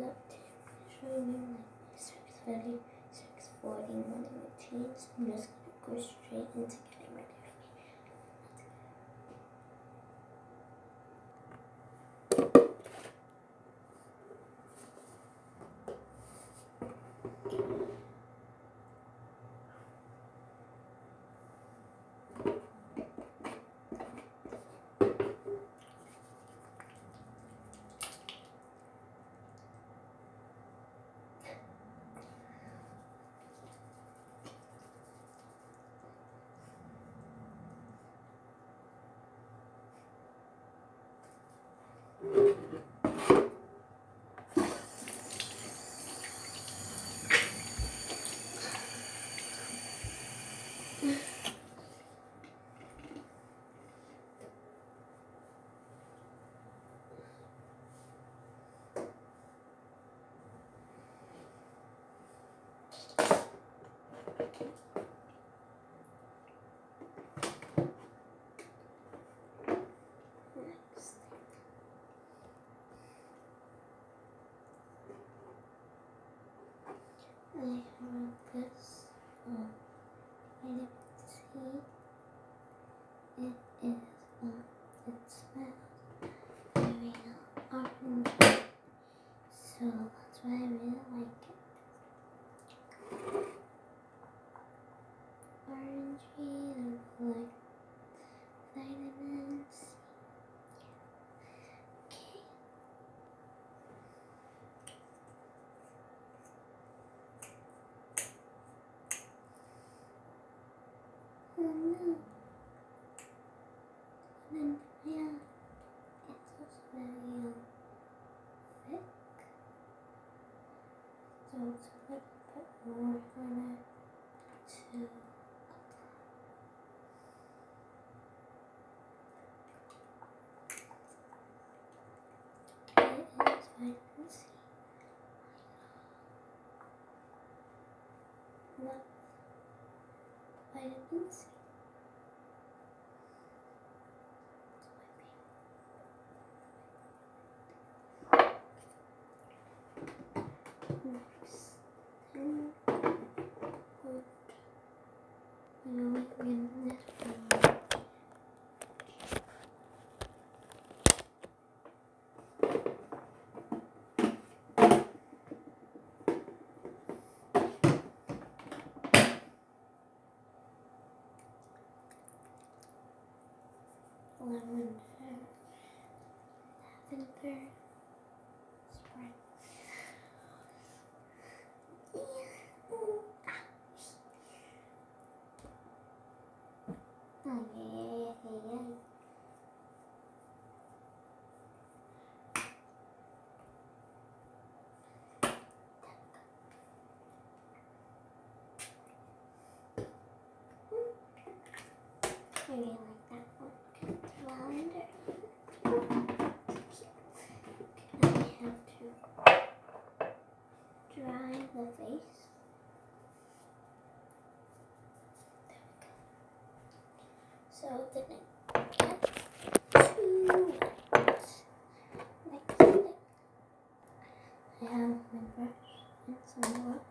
To like 630, 640 morning routines. I'm just gonna go straight into I have this vitamin C. It is um, uh, orange, so that's why I really like So it's a little bit more to apply. It is vitamin C. Love vitamin C. Next one lavender, lavender spray. Yeah, yeah, yeah. I really like that one. Lavender. I have to dry the face. Then I get two lights. Next thing, I have my brush and some wash.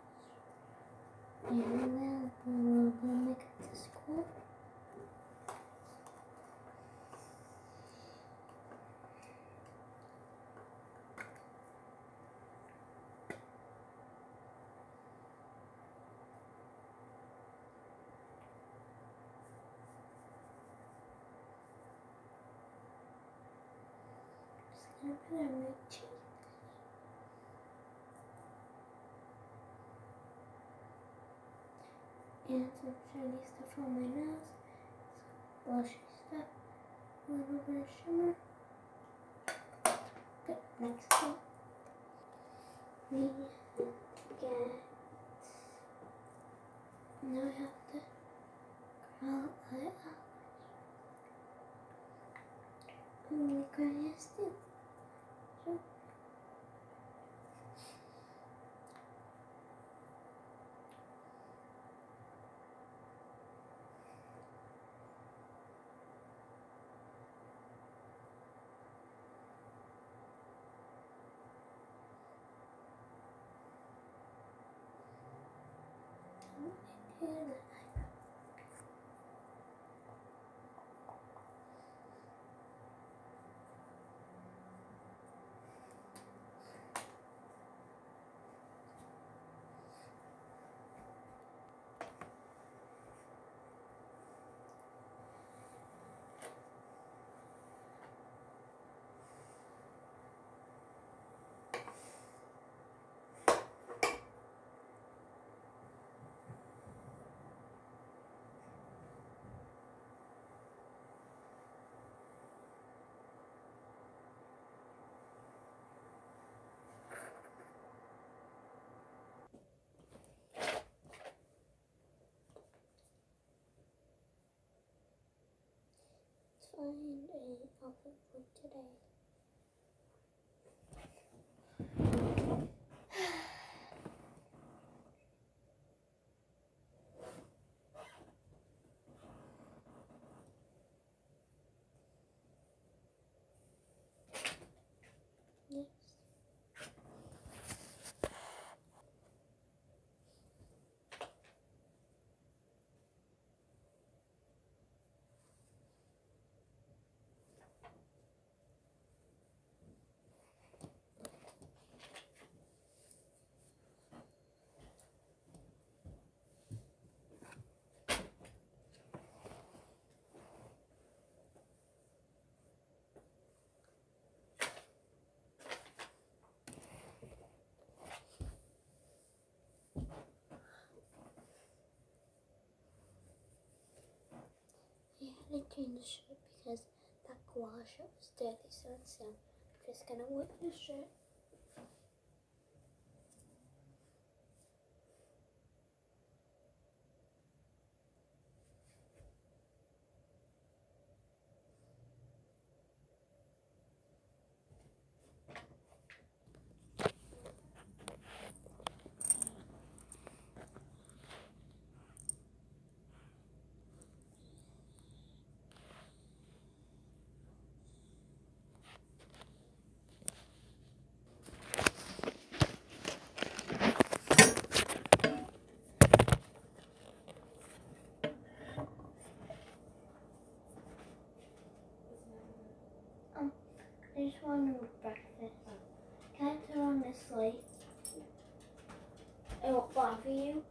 And then a little bit of makeup to school. It on my cheek. And some shiny stuff on my nose. Some blushy stuff. A little bit of shimmer. Good. Next thing. We get. Now I have to curl it up. And the greatest thing. So, something in here that I find a outfit change the shirt because that koala shirt was dirty, so instead I'm just gonna wear this shirt. I just want breakfast. Can I turn on this light? It won't bother you.